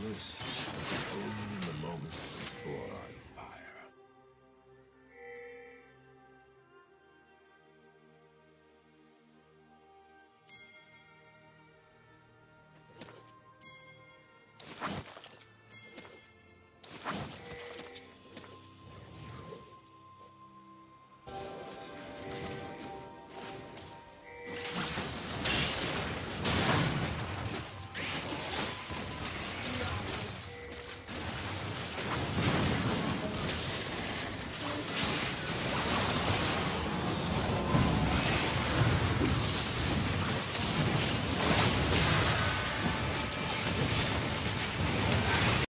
this.